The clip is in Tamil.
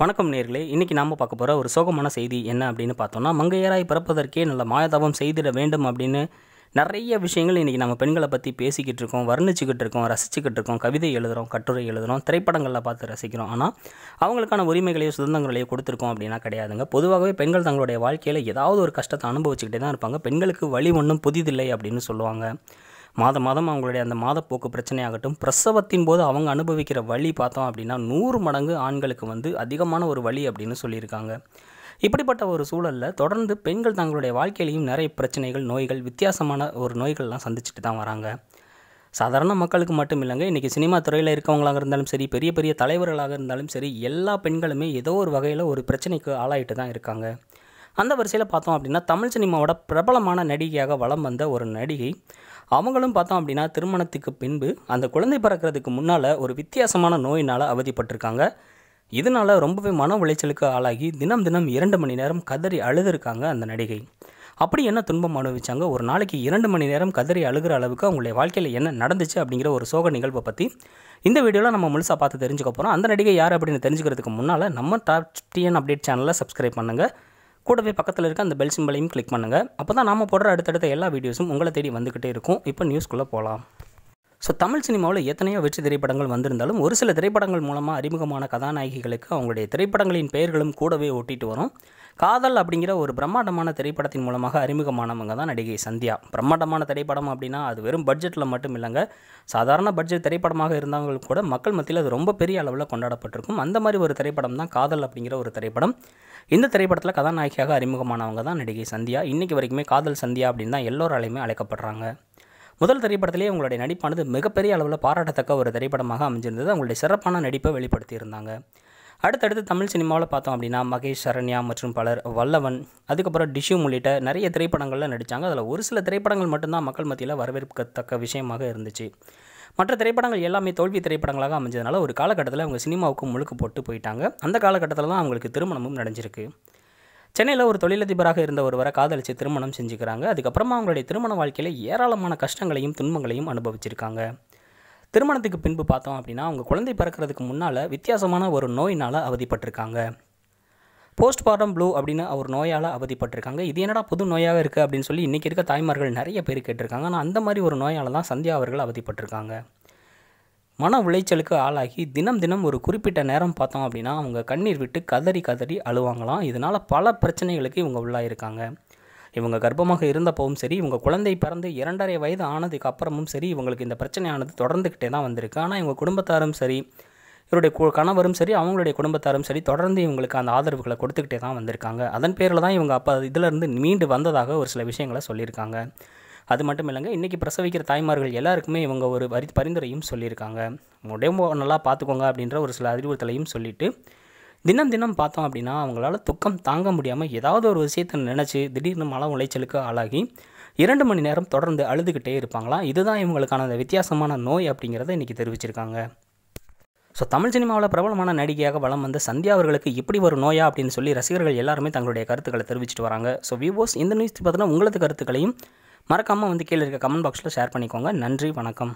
வணக்கம் நேர்களே இன்றைக்கி நாம் பார்க்க போகிற ஒரு சோகமான செய்தி என்ன அப்படின்னு பார்த்தோம்னா மங்கையராய் பிறப்பதற்கே நல்ல மாயதாபம் செய்திட வேண்டும் அப்படின்னு நிறைய விஷயங்கள் இன்றைக்கி நம்ம பெண்களை பற்றி பேசிக்கிட்டு இருக்கோம் வர்ணிச்சுக்கிட்டு இருக்கோம் ரசிச்சுக்கிட்டு இருக்கோம் கவிதை எழுதுகிறோம் கட்டுரை எழுதுகிறோம் திரைப்படங்களில் பார்த்து ரசிக்கிறோம். ஆனால் அவங்களுக்கான உரிமைகளையோ சுதந்திரங்களையோ கொடுத்துருக்கோம் அப்படின்னா கிடையாதுங்க. பொதுவாகவே பெண்கள் தங்களுடைய வாழ்க்கையில் ஏதாவது ஒரு கஷ்டத்தை அனுபவிச்சுக்கிட்டே தான் இருப்பாங்க. பெண்களுக்கு வழி ஒன்றும் புதிதில்லை அப்படின்னு சொல்லுவாங்க. மாதம் மாதம் அவங்களுடைய அந்த மாதப்போக்கு பிரச்சனையாகட்டும் பிரசவத்தின் போது அவங்க அனுபவிக்கிற வழி பார்த்தோம் அப்படின்னா நூறு மடங்கு ஆண்களுக்கு வந்து அதிகமான ஒரு வழி அப்படின்னு சொல்லியிருக்காங்க. இப்படிப்பட்ட ஒரு சூழலில் தொடர்ந்து பெண்கள் தங்களுடைய வாழ்க்கையிலையும் நிறைய பிரச்சனைகள் நோய்கள் வித்தியாசமான ஒரு நோய்கள்லாம் சந்திச்சுட்டு தான் வராங்க. சாதாரண மக்களுக்கு மட்டும் இல்லைங்க இன்றைக்கி சினிமா துறையில் இருக்கவங்களாக இருந்தாலும் சரி பெரிய பெரிய தலைவர்களாக இருந்தாலும் சரி எல்லா பெண்களுமே ஏதோ ஒரு வகையில் ஒரு பிரச்சனைக்கு ஆளாயிட்டு தான் இருக்காங்க. அந்த வரிசையில் பார்த்தோம் அப்படின்னா தமிழ் சினிமாவோட பிரபலமான நடிகையாக வலம் வந்த ஒரு நடிகை. அவங்களும் பார்த்தோம் அப்படின்னா திருமணத்துக்கு பின்பு அந்த குழந்தை பிறக்கிறதுக்கு முன்னால் ஒரு வித்தியாசமான நோயினால் அவதிப்பட்டிருக்காங்க. இதனால் ரொம்பவே மன உளைச்சலுக்கு ஆளாகி தினம் தினம் இரண்டு மணி நேரம் கதறி அழுதுருக்காங்க அந்த நடிகை. அப்படி என்ன துன்பம் அனுபவிச்சாங்க? ஒரு நாளைக்கு இரண்டு மணி நேரம் கதறி அழுகிற அளவுக்கு அவங்களுடைய வாழ்க்கையில் என்ன நடந்துச்சு அப்படிங்கிற ஒரு சோக நிகழ்வை பற்றி இந்த வீடியோவில் நம்ம முழுசாக பார்த்து தெரிஞ்சுக்க போகிறோம் அந்த நடிகை யார் அப்படின்னு தெரிஞ்சுக்கிறதுக்கு முன்னால் நம்ம டாப் டிஎன் அப்டேட் சேனலை சப்ஸ்கிரைப் பண்ணுங்கள் கூடவே பக்கத்தில் இருக்க அந்த பெல் சிம்பலையும் கிளிக் பண்ணுங்கள் அப்போ தான் நாம் போடுற அடுத்தடுத்த எல்லா வீடியோஸும் உங்களை தேடி வந்துக்கிட்டே இருக்கும். இப்போ நியூஸ்க்குள்ளே போகலாம் ஸோ தமிழ் சினிமாவில் எத்தனையோ வெற்றி திரைப்படங்கள் வந்திருந்தாலும் ஒரு சில திரைப்படங்கள் மூலமாக அறிமுகமான கதாநாயகிகளுக்கு அவங்களுடைய திரைப்படங்களின் பெயர்களும் கூடவே ஒட்டிட்டு வரும். காதல் அப்படிங்கிற ஒரு பிரம்மாண்டமான திரைப்படத்தின் மூலமாக அறிமுகமானவங்க தான் நடிகை சந்தியா. பிரம்மாண்டமான திரைப்படம் அப்படின்னா அது வெறும் பட்ஜெட்டில் மட்டும் இல்லைங்க. சாதாரண பட்ஜெட் திரைப்படமாக இருந்தவங்களுக்கு கூட மக்கள் மத்தியில் அது ரொம்ப பெரிய அளவில் கொண்டாடப்பட்டிருக்கும். அந்த மாதிரி ஒரு திரைப்படம் தான் காதல் அப்படிங்கிற ஒரு திரைப்படம். இந்த திரைப்படத்தில் கதாநாயகியாக அறிமுகமானவங்க தான் நடிகை சந்தியா. இன்றைக்கி வரைக்குமே காதல் சந்தியா அப்படின்னு தான் எல்லோராலையுமே அழைக்கப்படுறாங்க. முதல் திரைப்படத்திலேயே அவங்களுடைய நடிப்பானது மிகப்பெரிய அளவில் பாராட்டத்தக்க ஒரு திரைப்படமாக அமைஞ்சிருந்தது. அவங்களுடைய சிறப்பான நடிப்பை வெளிப்படுத்தியிருந்தாங்க. அடுத்தடுத்து தமிழ் சினிமாவில் பார்த்தோம் அப்படின்னா மகேஷ் சரண்யா மற்றும் பலர் வல்லவன் அதுக்கப்புறம் டிஷு உள்ளிட்ட நிறைய திரைப்படங்களில் நடித்தாங்க அதில் ஒரு சில திரைப்படங்கள் மட்டும்தான் மக்கள் மத்தியில் வரவேற்கத்தக்க விஷயமாக இருந்துச்சு. மற்ற திரைப்படங்கள் எல்லாமே தோல்வி திரைப்படங்களாக அமைஞ்சதுனால ஒரு காலகட்டத்தில் அவங்க சினிமாவுக்கு முழுக்க போட்டு போயிட்டாங்க. அந்த காலகட்டத்தில் தான் அவங்களுக்கு திருமணமும் நடந்திருக்கு சென்னையில் ஒரு தொழிலதிபராக இருந்த ஒருவரை காதலித்து திருமணம் செஞ்சுக்கிறாங்க. அதுக்கப்புறமா அவங்களுடைய திருமண வாழ்க்கையில் ஏராளமான கஷ்டங்களையும் துன்பங்களையும் அனுபவிச்சிருக்காங்க. திருமணத்துக்கு பின்பு பார்த்தோம் அப்படின்னா அவங்க குழந்தை பிறக்கிறதுக்கு முன்னால் வித்தியாசமான ஒரு நோயினால் அவதிப்பட்டிருக்காங்க. போஸ்ட் ப்ளூ அப்படின்னு ஒரு நோயால் அவதிப்பட்டிருக்காங்க. இது என்னடா புது நோயாக இருக்குது அப்படின்னு சொல்லி இன்றைக்கி இருக்க தாய்மார்கள் நிறைய பேர் கேட்டிருக்காங்க. ஆனால் அந்த மாதிரி ஒரு நோயால் தான் சந்தியா அவர்கள் அவதிப்பட்டிருக்காங்க. மன உளைச்சலுக்கு ஆளாகி தினம் தினம் ஒரு குறிப்பிட்ட நேரம் பார்த்தோம் அப்படின்னா அவங்க கண்ணீர் விட்டு கதறி கதறி அழுவாங்களாம். இதனால் பல பிரச்சனைகளுக்கு இவங்க உள்ளாயிருக்காங்க. இவங்க கர்ப்பமாக இருந்தப்பவும் சரி இவங்க குழந்தை பிறந்து இரண்டரை வயது ஆனதுக்கு அப்புறமும் சரி இவங்களுக்கு இந்த பிரச்சனையானது தொடர்ந்துக்கிட்டே தான் வந்திருக்கு. ஆனால் இவங்க குடும்பத்தாரும் சரி இவருடைய கு கணவரும் சரி அவங்களுடைய குடும்பத்தாரும் சரி தொடர்ந்து இவங்களுக்கு அந்த ஆதரவுகளை கொடுத்துக்கிட்டே தான் வந்திருக்காங்க. அதன் பேரில் தான் இவங்க அப்போ இதிலிருந்து மீண்டு வந்ததாக ஒரு சில விஷயங்களை சொல்லியிருக்காங்க. அது மட்டும் இல்லைங்க இன்றைக்கி பிரசவிக்கிற தாய்மார்கள் எல்லாருக்குமே இவங்க ஒரு வரி பரிந்துரையும் சொல்லியிருக்காங்க. உடம்பு நல்லா பார்த்துக்கோங்க அப்படின்ற ஒரு சில அறிவுறுத்தலையும் சொல்லிவிட்டு தினம் தினம் பார்த்தோம் அப்படின்னா அவங்களால துக்கம் தாங்க முடியாமல் ஏதாவது ஒரு விஷயத்தை நினச்சி திடீர்னு மன உளைச்சலுக்கு ஆளாகி இரண்டு மணி நேரம் தொடர்ந்து அழுதுகிட்டே இருப்பாங்களாம் இதுதான் இவங்களுக்கான அந்த வித்தியாசமான நோய் அப்படிங்கிறத இன்றைக்கி தெரிவிச்சிருக்காங்க. ஸோ தமிழ் சினிமாவில் பிரபலமான நடிகையாக வளம் வந்த சந்தியா அவர்களுக்கு இப்படி ஒரு நோயா அப்படின்னு சொல்லி ரசிகர்கள் எல்லாருமே தங்களுடைய கருத்துக்களை தெரிவிச்சிட்டு வராங்க. ஸோ விவோஸ் இந்த நியூஸ் பார்த்தீங்கன்னா உங்களது கருத்துக்களையும் மறக்காமல் வந்து கீழே இருக்க கமெண்ட் பாக்ஸில் ஷேர் பண்ணிக்கோங்க. நன்றி வணக்கம்.